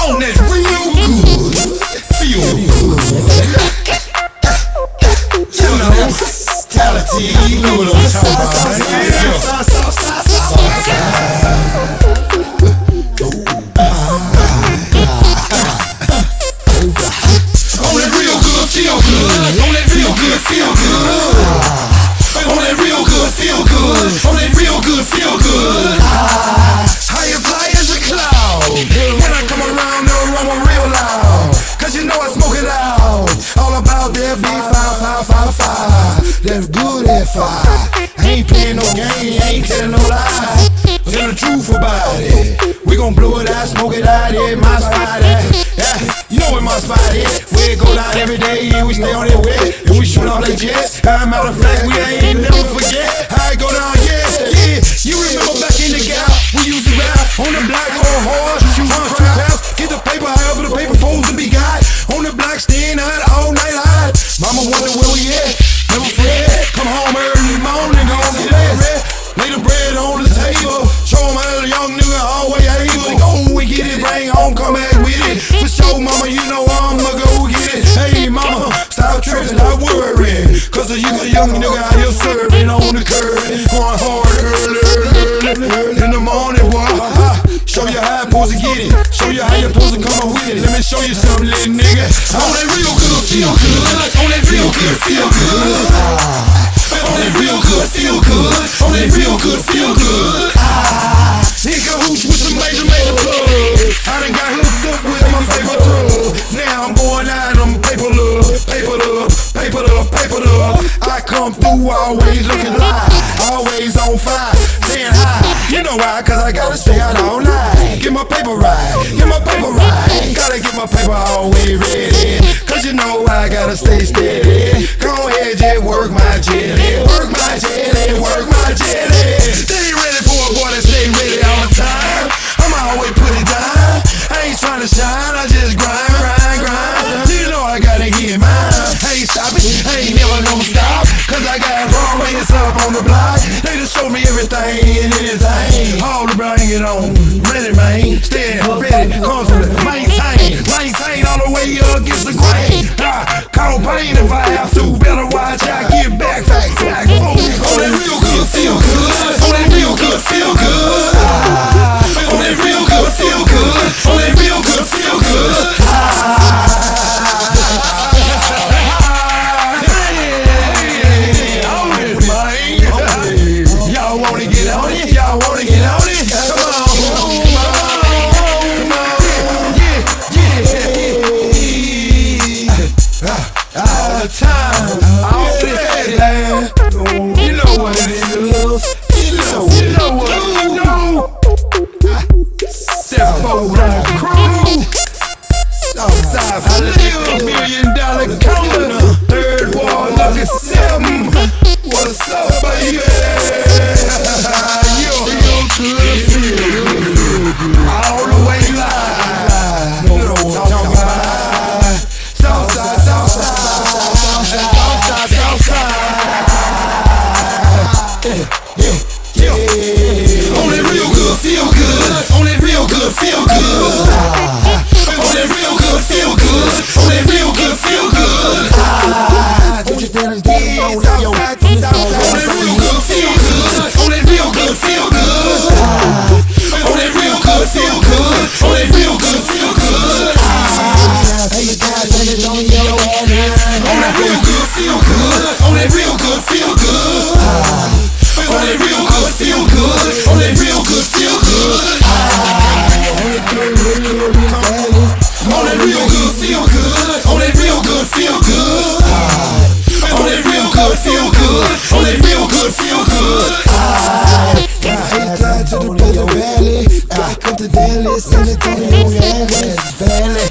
On that real good, feel good. You know, tality, you know what I'm talking about. Yeah. Big five, five, five, five. That good at. I ain't playing no game, ain't telling no lie. Tell the truth about it. We gon' blow it out, smoke it out, yeah, my spot. Yeah, you know where my spot is. We go down every day, we stay on that way, and we shoot all the jets. Matter of fact, we ain't bring home, come back with it. For sure, mama, you know I'ma go get it. Hey, mama, stop tripping, stop worrying. Cause you a young nigga out here serving on the curb. Going hard early, early, early in the morning, boy. Ha, Show you how I'm supposed to get it. Show you how you're supposed to come up with it. Let me show you something, little nigga. On that real good, feel good. On that real good, feel good. Come through always looking live, always on fire, saying hi. You know why? Cause I gotta stay out all night. Get my paper right, get my paper right. Gotta get my paper always ready. Cause you know I gotta stay steady. Go ahead, just work my jelly. Work my jelly, work my jelly. Ain't ready for a boy that stay ready the block. They just show me everything and anything. All to bring it on. Ready, man. Stay ready, constantly. Maintain, to the desert valley. I come to Dallas, San Antonio, and Valley.